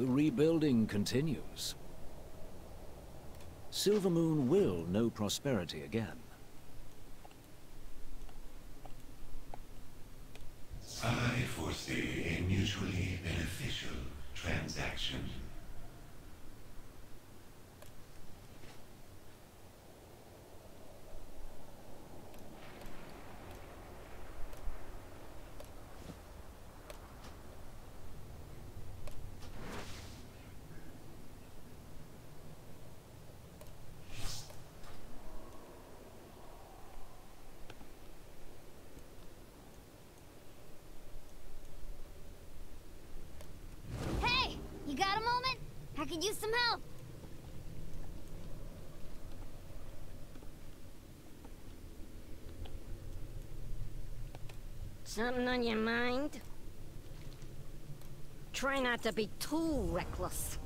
The rebuilding continues. Silvermoon will know prosperity again. I foresee a mutually beneficial transaction. I could use some help. Something on your mind? Try not to be too reckless.